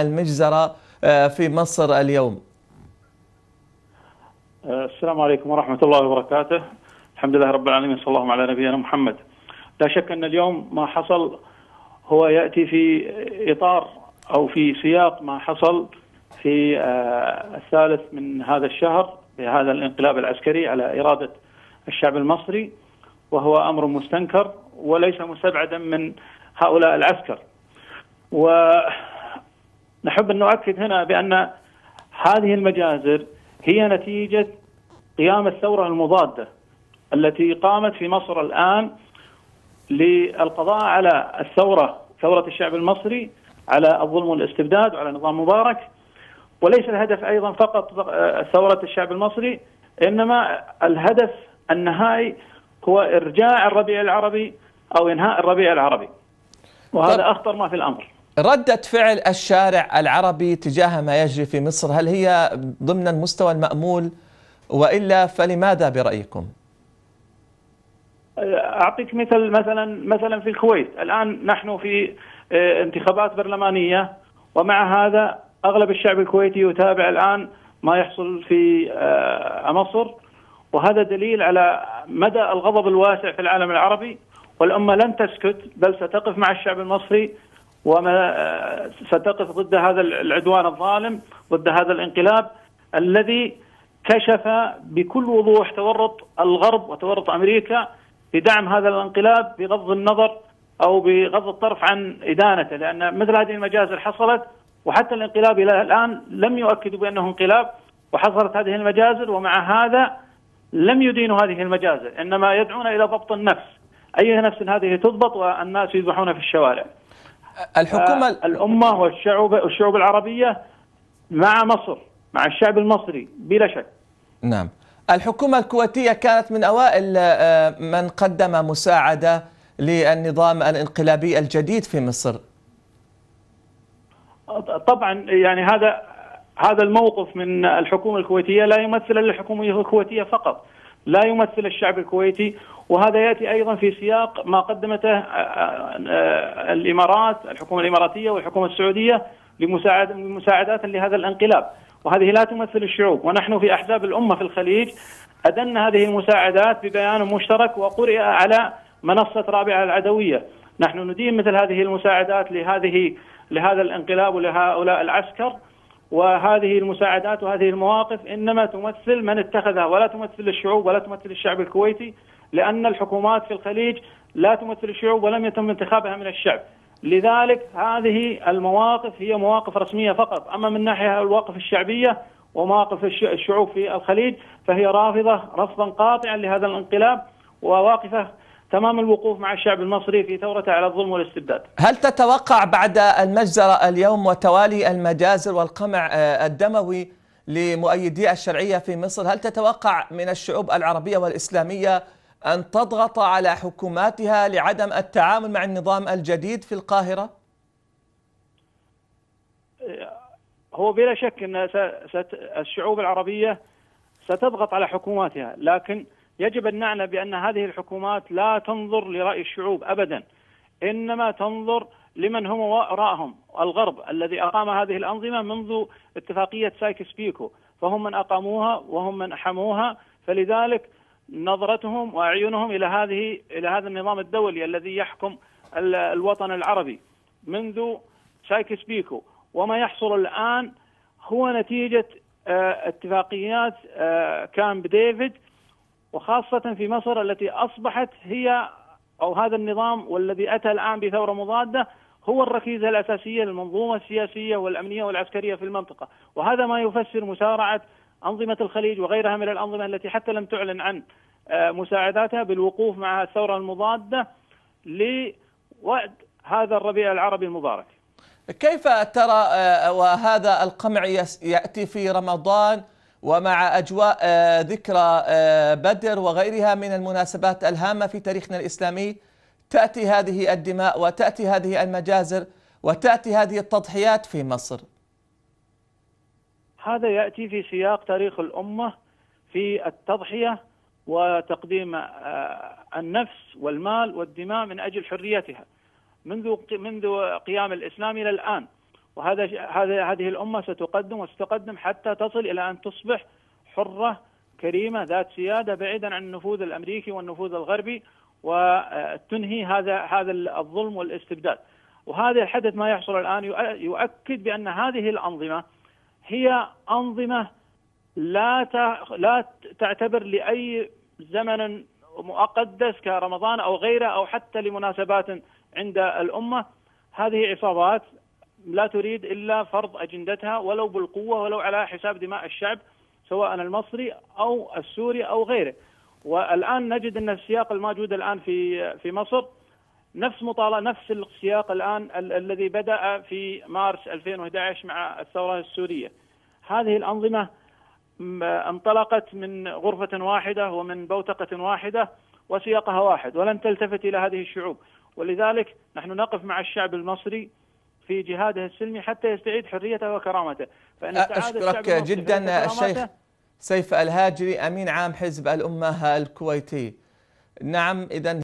المجزرة في مصر اليوم. السلام عليكم ورحمة الله وبركاته. الحمد لله رب العالمين صلى الله على نبينا محمد. لا شك أن اليوم ما حصل هو يأتي في إطار أو في سياق ما حصل في الثالث من هذا الشهر بهذا الانقلاب العسكري على إرادة الشعب المصري وهو أمر مستنكر وليس مستبعدا من هؤلاء العسكر. ونحب أن نؤكد هنا بأن هذه المجازر هي نتيجة قيام الثورة المضادة التي قامت في مصر الآن للقضاء على الثورة ثورة الشعب المصري على الظلم والاستبداد وعلى نظام مبارك. وليس الهدف أيضا فقط ثورة الشعب المصري إنما الهدف النهائي هو إرجاع الربيع العربي أو إنهاء الربيع العربي. وهذا أخطر ما في الأمر. ردة فعل الشارع العربي تجاه ما يجري في مصر هل هي ضمن المستوى المأمول؟ وإلا فلماذا برأيكم؟ أعطيك مثل مثلا مثلا في الكويت. الآن نحن في انتخابات برلمانية ومع هذا أغلب الشعب الكويتي يتابع الآن ما يحصل في مصر. وهذا دليل على مدى الغضب الواسع في العالم العربي. والأمة لن تسكت بل ستقف مع الشعب المصري وما ستقف ضد هذا العدوان الظالم ضد هذا الانقلاب الذي كشف بكل وضوح تورط الغرب وتورط أمريكا في دعم هذا الانقلاب بغض النظر أو بغض الطرف عن إدانته لأن مثل هذه المجازر حصلت وحتى الانقلاب إلى الآن لم يؤكدوا بأنه انقلاب وحصلت هذه المجازر ومع هذا لم يدينوا هذه المجازر إنما يدعون إلى ضبط النفس اي نفس هذه تضبط والناس يذبحون في الشوارع. الحكومة الأمة والشعوب الشعوب العربية مع مصر مع الشعب المصري بلا شك. نعم. الحكومة الكويتية كانت من أوائل من قدم مساعدة للنظام الانقلابي الجديد في مصر. طبعا يعني هذا هذا الموقف من الحكومة الكويتية لا يمثل الحكومة الكويتية فقط. لا يمثل الشعب الكويتي وهذا يأتي أيضا في سياق ما قدمته الإمارات الحكومة الإماراتية والحكومة السعودية لمساعد مساعدات لهذا الانقلاب. وهذه لا تمثل الشعوب ونحن في أحزاب الأمة في الخليج ادنا هذه المساعدات ببيان مشترك وقرئ على منصة رابعة العدوية. نحن ندين مثل هذه المساعدات لهذه لهذا الانقلاب ولهؤلاء العسكر وهذه المساعدات وهذه المواقف إنما تمثل من اتخذها ولا تمثل الشعوب ولا تمثل الشعب الكويتي لأن الحكومات في الخليج لا تمثل الشعوب ولم يتم انتخابها من الشعب. لذلك هذه المواقف هي مواقف رسمية فقط، أما من ناحية المواقف الشعبية ومواقف الشعوب في الخليج فهي رافضة رفضا قاطعا لهذا الانقلاب وواقفة تمام الوقوف مع الشعب المصري في ثورته على الظلم والاستبداد. هل تتوقع بعد المجزرة اليوم وتوالي المجازر والقمع الدموي لمؤيدي الشرعية في مصر هل تتوقع من الشعوب العربية والإسلامية أن تضغط على حكوماتها لعدم التعامل مع النظام الجديد في القاهرة؟ هو بلا شك أن الشعوب العربية ستضغط على حكوماتها لكن يجب أن نعلم بأن هذه الحكومات لا تنظر لرأي الشعوب أبدا إنما تنظر لمن هم وراءهم. الغرب الذي أقام هذه الأنظمة منذ اتفاقية سايكس بيكو فهم من أقاموها وهم من حموها فلذلك نظرتهم وأعينهم إلى هذه إلى هذا النظام الدولي الذي يحكم الوطن العربي منذ سايكس بيكو. وما يحصل الآن هو نتيجة اتفاقيات كامب ديفيد وخاصة في مصر التي أصبحت هي أو هذا النظام والذي أتى الآن بثورة مضادة هو الركيزة الأساسية للمنظومه السياسية والأمنية والعسكرية في المنطقة، وهذا ما يفسر مسارعة أنظمة الخليج وغيرها من الأنظمة التي حتى لم تعلن عن مساعداتها بالوقوف مع الثورة المضادة لوعد هذا الربيع العربي المبارك. كيف ترى وهذا القمع يأتي في رمضان ومع أجواء ذكرى بدر وغيرها من المناسبات الهامة في تاريخنا الإسلامي تأتي هذه الدماء وتأتي هذه المجازر وتأتي هذه التضحيات في مصر. هذا يأتي في سياق تاريخ الأمة في التضحية وتقديم النفس والمال والدماء من أجل حريتها. منذ منذ قيام الإسلام إلى الآن وهذا هذه هذه الأمة ستقدم وستقدم حتى تصل إلى أن تصبح حرة كريمة ذات سيادة بعيدا عن النفوذ الأمريكي والنفوذ الغربي وتنهي هذا هذا الظلم والاستبداد. وهذا الحدث ما يحصل الآن يؤكد بأن هذه الأنظمة هي أنظمة لا لا تعتبر لأي زمن مقدس كرمضان أو غيره أو حتى لمناسبات عند الأمة هذه عصابات لا تريد إلا فرض أجندتها ولو بالقوة ولو على حساب دماء الشعب سواء المصري أو السوري أو غيره. والآن نجد أن السياق الموجود الآن في في مصر نفس مطالعه نفس السياق الآن ال الذي بدأ في مارس 2011 مع الثورة السورية. هذه الأنظمة انطلقت من غرفة واحدة ومن بوتقة واحدة وسياقها واحد ولن تلتفت إلى هذه الشعوب ولذلك نحن نقف مع الشعب المصري في جهاده السلمي حتى يستعيد حريته وكرامته. فإن أشكرك جدا الشيخ سيف الهاجري أمين عام حزب الأمة الكويتي. نعم إذا